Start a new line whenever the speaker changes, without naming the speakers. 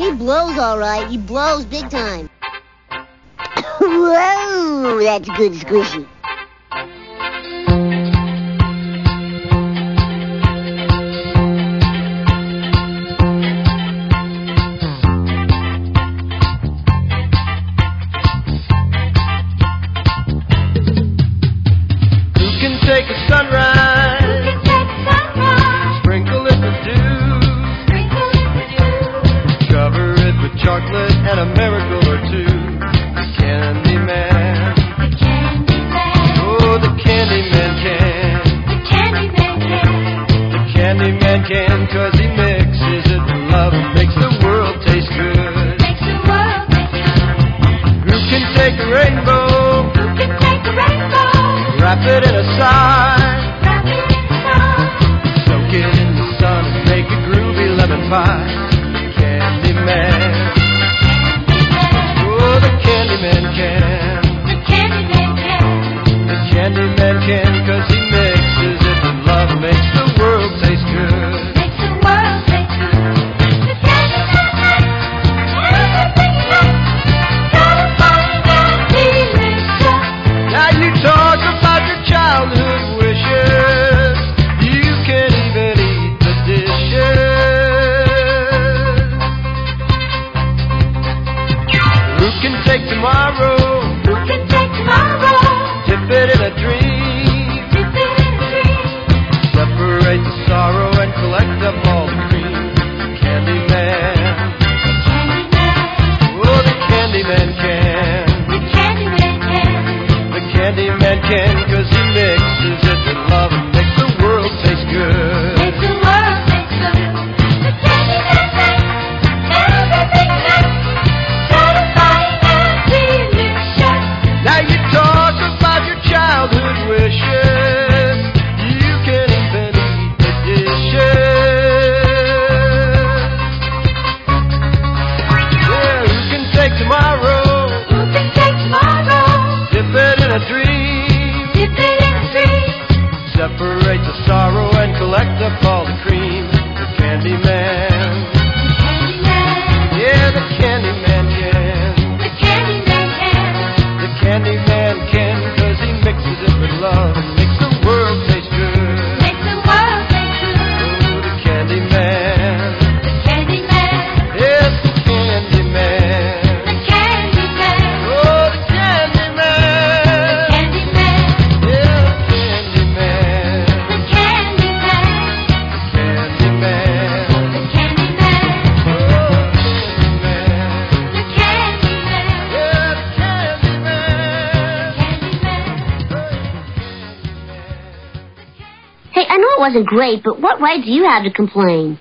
He blows all right. He blows big time. Whoa, that's good squishy.
Chocolate and a miracle or two? The candy man, oh the candy man can, the candy man can, cause he mixes it. With love and makes the world taste good. Who can take a rainbow, wrap it in a sigh, soak it in the sun and make a groovy lemon pie? The can, cause he mixes it with love and makes the world taste good. Now you talk about your childhood wishes. You can even eat the dishes. Who can take tomorrow, can, cause he mixes it with love and makes the world taste good. Makes the world taste good. The candy that makes everything nice, satisfying and delicious. Now you talk about your childhood wishes. You can even eat the dishes. Yeah, who can take tomorrow, dip it in a dream,
Hey, I know it wasn't great, but what right do you have to complain?